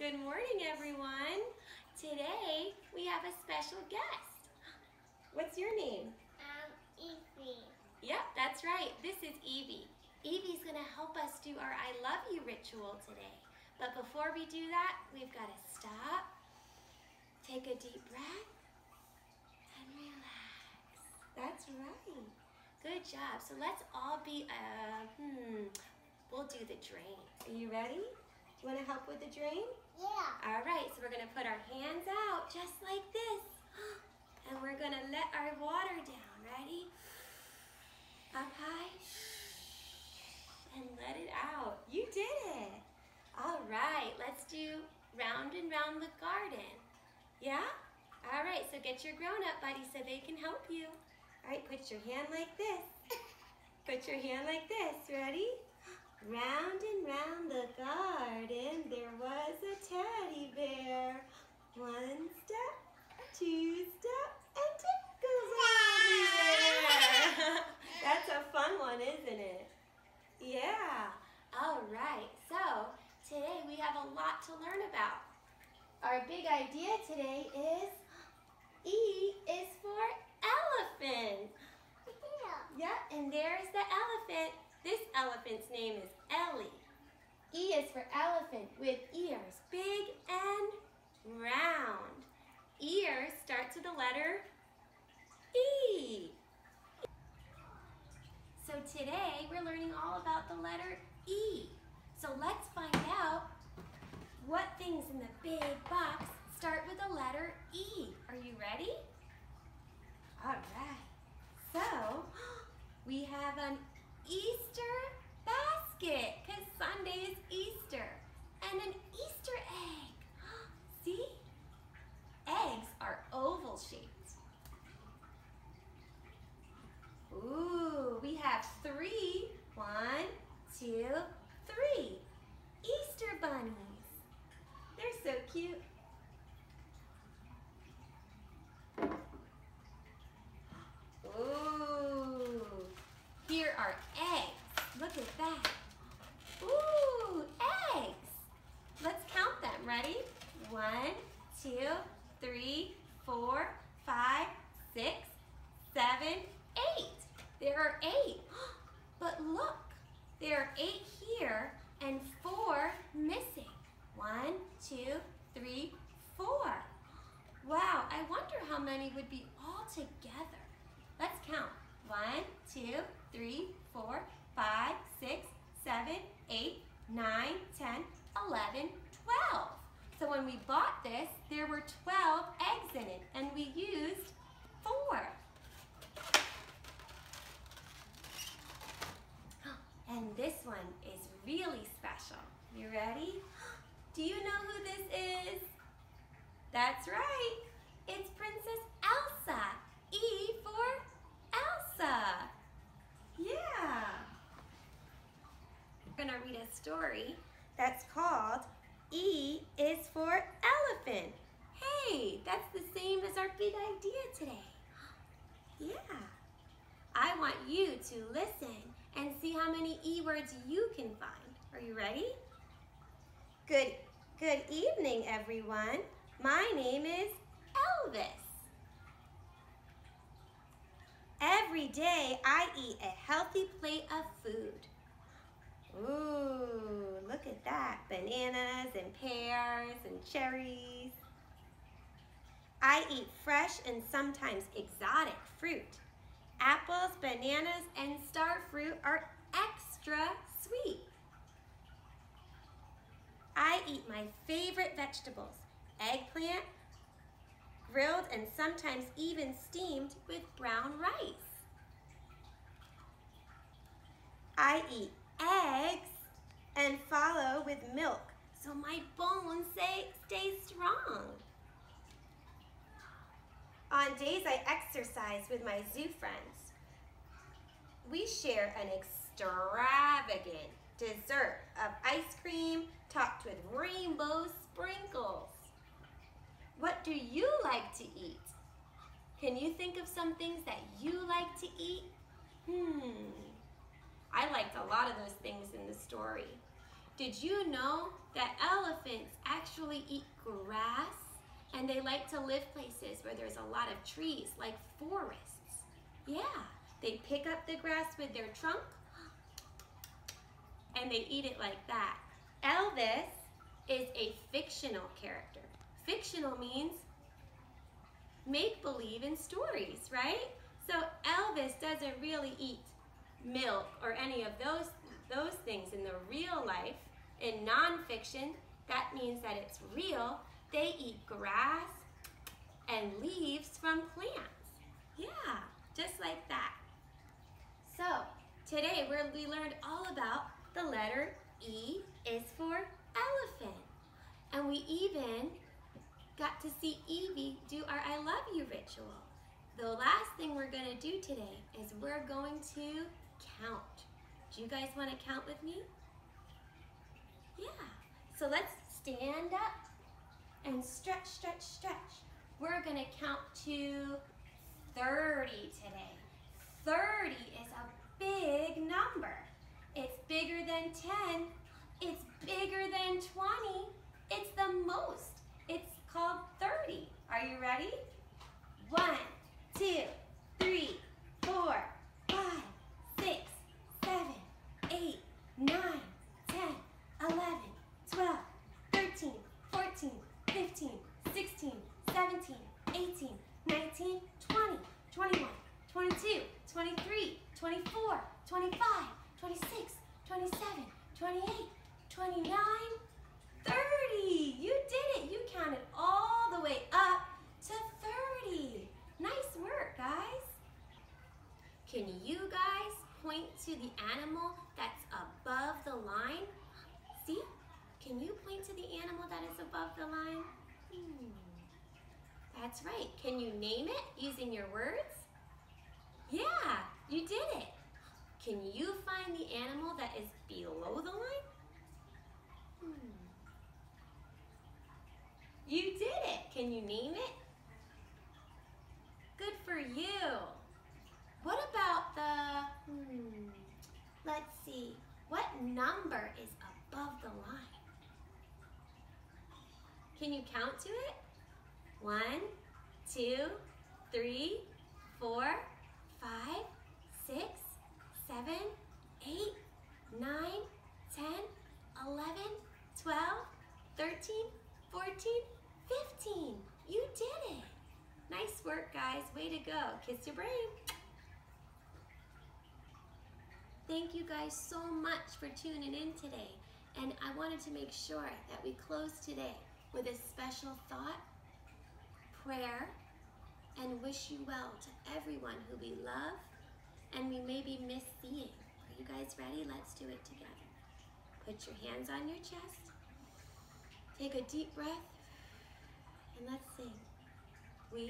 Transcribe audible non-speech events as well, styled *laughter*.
Good morning, everyone. Today we have a special guest. What's your name? Um, Evie. Yep, that's right. This is Evie. Evie's gonna help us do our I love you ritual today. But before we do that, we've got to stop, take a deep breath, and relax. That's right. Good job. So let's all be, uh, hmm, we'll do the drain. Are you ready? Do you want to help with the drain? Yeah. All right, so we're gonna put our hands out just like this. *gasps* And we're gonna let our water down. Ready? Up high. And let it out. You did it. All right, let's do round and round the garden. Yeah? All right, so get your grown-up buddy so they can help you. All right, put your hand like this. *laughs* Put your hand like this. Ready? Round and round the garden, there was a teddy bear. One step, two step, and tickles everywhere. *laughs* That's a fun one, isn't it? Yeah. All right, so today we have a lot to learn about. Our big idea today is E is for elephant. Yeah. Yeah, and there's the elephant. This elephant's name is Ellie. E is for elephant with ears, big and round. Ears starts with the letter E. So today we're learning all about the letter E. So let's find out what things in the big box start with the letter E. Are you ready? All right. So *gasps* we have an Easter basket because Sunday is Easter and an Easter egg. See? Eggs are oval shaped. Ooh, we have three. One, two, three. Easter bunnies. They're so cute. Ooh, here are eggs. Look at that. Ooh, eggs. Let's count them. Ready? One, two, three, four, five, six, seven, eight. There are eight. *gasps* But look, there are eight here and four missing. One, two, three, four. Wow, I wonder how many would be all together. Let's count. One, two, three, four, five, six, seven, eight, nine, ten, eleven, twelve. So when we bought this, there were 12 eggs in it, and we used four. And this one is really special. You ready? *gasps* Do you know who this is? That's right. It's Princess Elsa. E for Elsa. Yeah. We're gonna read a story that's called E is for Elephant. Hey, that's the same as our big idea today. *gasps* Yeah. I want you to listen and see how many E words you can find. Are you ready? Good, good evening, everyone. My name is Elvis. Every day I eat a healthy plate of food. Ooh, look at that. Bananas and pears and cherries. I eat fresh and sometimes exotic fruit. Apples, bananas, and star fruit are extra sweet. I eat my favorite vegetables, eggplant, grilled and sometimes even steamed with brown rice. I eat eggs and follow with milk so my bones stay, stay strong. On days I exercise with my zoo friends, we share an extravagant dessert of ice cream topped with rainbow sprinkles. What do you like to eat? Can you think of some things that you like to eat? Hmm, I liked a lot of those things in the story. Did you know that elephants actually actually eat grass and they like to live places where there's a lot of trees, like forests. Yeah, they pick up the grass with their trunk and they eat it like that. Elvis is a fictional character. Fictional means make believe in stories, right? So Elvis doesn't really eat milk or any of those those things in the real life. In nonfiction, that means that it's real. They eat grass and leaves from plants. Yeah, just like that. So today we learned all about the letter E is for elephant. And we even got to see Evie do our I love you ritual. The last thing we're gonna do today is we're going to count. Do you guys wanna count with me? Yeah, so let's stand up and stretch, stretch, stretch. We're gonna count to 30 today. 30 is a big number. It's bigger than 10. It's bigger than 20. It's the most. It's called 30. Are you ready? One, two, three, four, five, six, seven, eight, nine, 10, 11, 12, 13, 14, 15, 16, 17, 18, 19, 20, 21, 22, 23, 24, 25, 26, 27, 28, 29, 30. You did it. You counted all the way up to 30. Nice work, guys. Can you guys point to the animal that's above the line? See? Can you point to the animal that is above the line? Hmm. That's right. Can you name it using your words? Yeah, you did it. Can you find the animal that is below the line? Hmm. You did it. Can you name it? Good for you. What about the, hmm, let's see, what number is above the line? Can you count to it? One, two, three, four, five, six, seven, eight, nine, 10, 11, 12, 13, 14, 15. You did it. Nice work, guys. Way to go. Kiss your brain. Thank you guys so much for tuning in today. And I wanted to make sure that we close today with a special thought, prayer, and wish you well to everyone who we love and we maybe miss seeing. Are you guys ready? Let's do it together. Put your hands on your chest. Take a deep breath and let's sing. We